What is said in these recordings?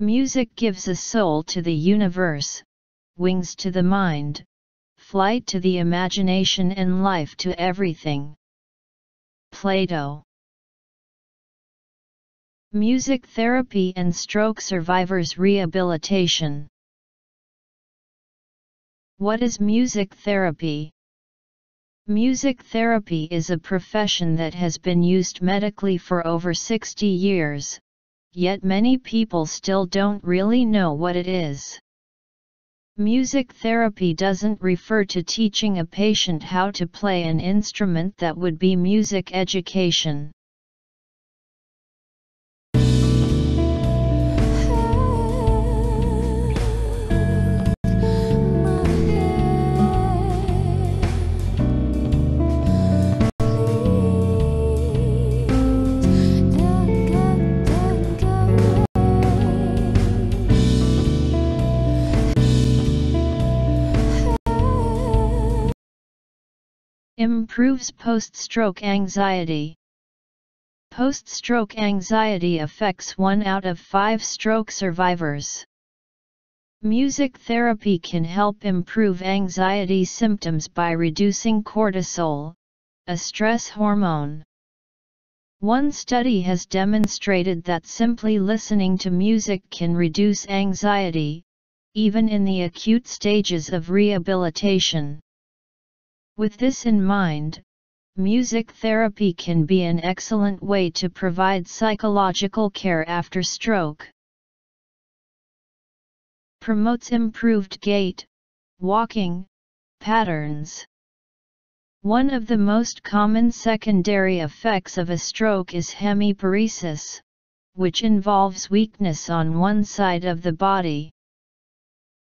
Music gives a soul to the universe, wings to the mind, flight to the imagination and life to everything. Plato Music therapy and stroke survivors rehabilitation. What is music therapy? Music therapy is a profession that has been used medically for over 60 years, yet many people still don't really know what it is. Music therapy doesn't refer to teaching a patient how to play an instrument that would be music education. Improves post-stroke anxiety. Post-stroke anxiety affects 1 out of 5 stroke survivors. Music therapy can help improve anxiety symptoms by reducing cortisol, a stress hormone. One study has demonstrated that simply listening to music can reduce anxiety, even in the acute stages of rehabilitation. With this in mind, music therapy can be an excellent way to provide psychological care after stroke. Promotes improved gait, walking, patterns. One of the most common secondary effects of a stroke is hemiparesis, which involves weakness on one side of the body.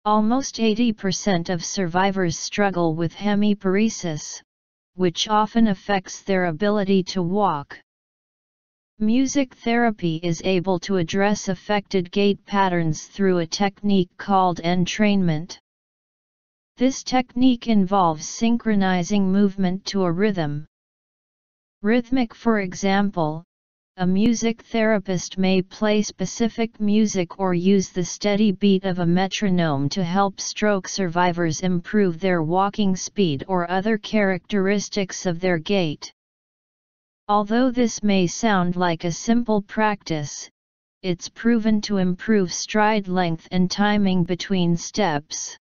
Almost 80% of survivors struggle with hemiparesis, which often affects their ability to walk. Music therapy is able to address affected gait patterns through a technique called entrainment. This technique involves synchronizing movement to a rhythm. Rhythmic for example, a music therapist may play specific music or use the steady beat of a metronome to help stroke survivors improve their walking speed or other characteristics of their gait. Although this may sound like a simple practice, it's proven to improve stride length and timing between steps.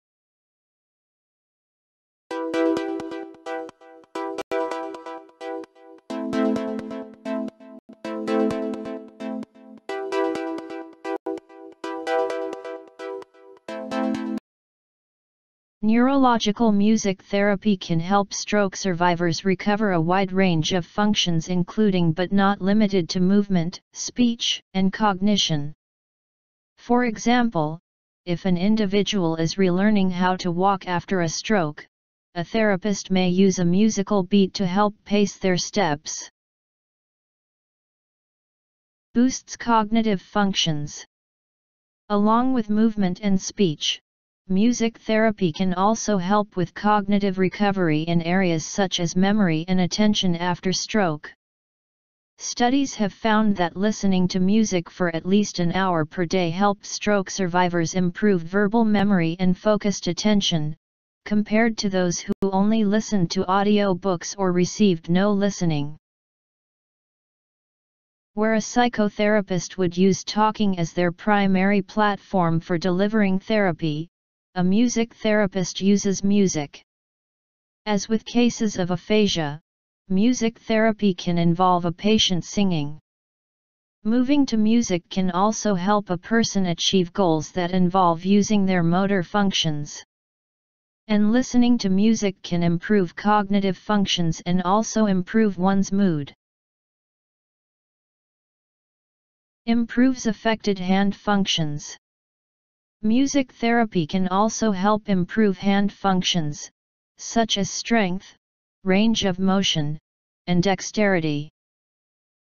Neurological music therapy can help stroke survivors recover a wide range of functions including but not limited to movement, speech, and cognition. For example, if an individual is relearning how to walk after a stroke, a therapist may use a musical beat to help pace their steps. Boosts cognitive functions. Along with movement and speech, Music therapy can also help with cognitive recovery in areas such as memory and attention after stroke. Studies have found that listening to music for at least an hour per day helps stroke survivors improve verbal memory and focused attention, compared to those who only listened to audiobooks or received no listening. Where a psychotherapist would use talking as their primary platform for delivering therapy, a music therapist uses music. As with cases of aphasia, music therapy can involve a patient singing. Moving to music can also help a person achieve goals that involve using their motor functions. And listening to music can improve cognitive functions and also improve one's mood. Improves affected hand functions. Music therapy can also help improve hand functions, such as strength, range of motion, and dexterity.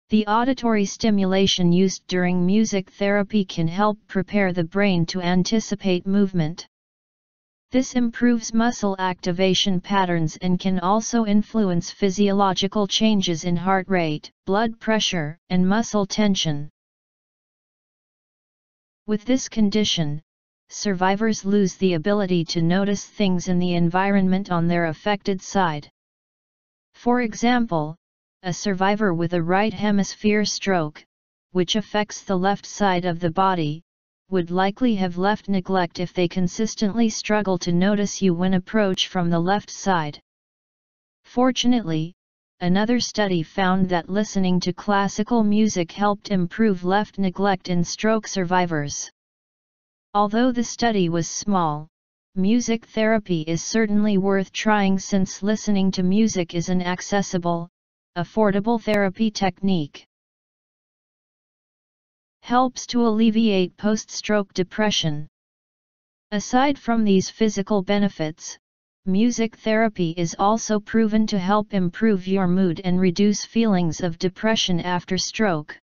The auditory stimulation used during music therapy can help prepare the brain to anticipate movement. This improves muscle activation patterns and can also influence physiological changes in heart rate, blood pressure, and muscle tension. With this condition, survivors lose the ability to notice things in the environment on their affected side. For example, a survivor with a right hemisphere stroke, which affects the left side of the body, would likely have left neglect if they consistently struggle to notice you when approach from the left side. Fortunately, another study found that listening to classical music helped improve left neglect in stroke survivors. Although the study was small, music therapy is certainly worth trying since listening to music is an accessible, affordable therapy technique. Helps to alleviate post-stroke depression. Aside from these physical benefits, music therapy is also proven to help improve your mood and reduce feelings of depression after stroke.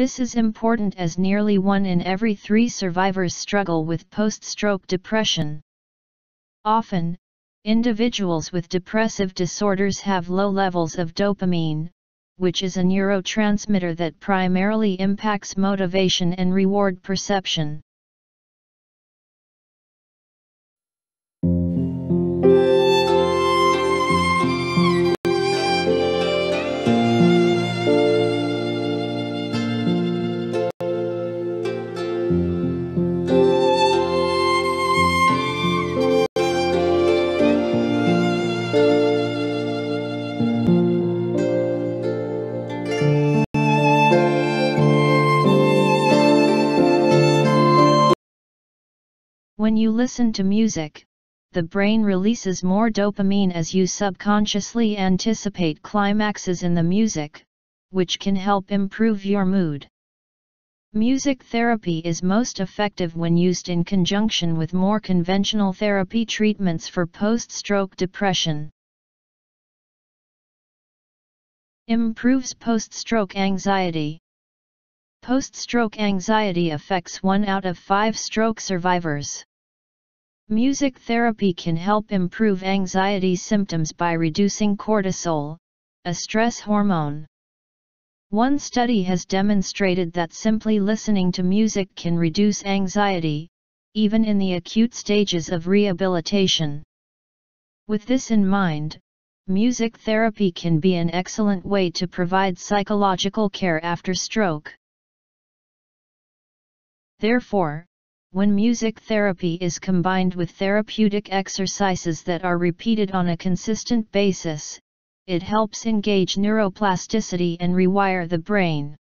This is important as nearly one in every three survivors struggle with post-stroke depression. Often, individuals with depressive disorders have low levels of dopamine, which is a neurotransmitter that primarily impacts motivation and reward perception. When you listen to music, the brain releases more dopamine as you subconsciously anticipate climaxes in the music, which can help improve your mood. Music therapy is most effective when used in conjunction with more conventional therapy treatments for post-stroke depression. Improves post-stroke anxiety. Post-stroke anxiety affects 1 out of 5 stroke survivors. Music therapy can help improve anxiety symptoms by reducing cortisol, a stress hormone. One study has demonstrated that simply listening to music can reduce anxiety, even in the acute stages of rehabilitation. With this in mind, music therapy can be an excellent way to provide psychological care after stroke. Therefore, when music therapy is combined with therapeutic exercises that are repeated on a consistent basis, it helps engage neuroplasticity and rewire the brain.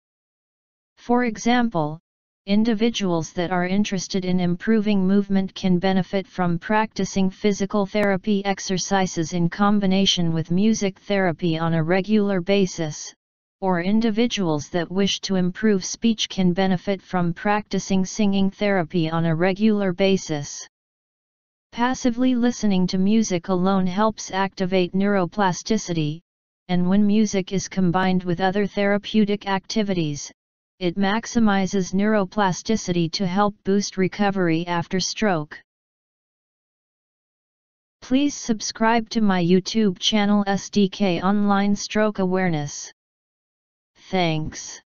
For example, individuals that are interested in improving movement can benefit from practicing physical therapy exercises in combination with music therapy on a regular basis, or individuals that wish to improve speech can benefit from practicing singing therapy on a regular basis. Passively listening to music alone helps activate neuroplasticity, and when music is combined with other therapeutic activities, it maximizes neuroplasticity to help boost recovery after stroke. Please subscribe to my YouTube channel SDK Online Stroke Awareness. Thanks.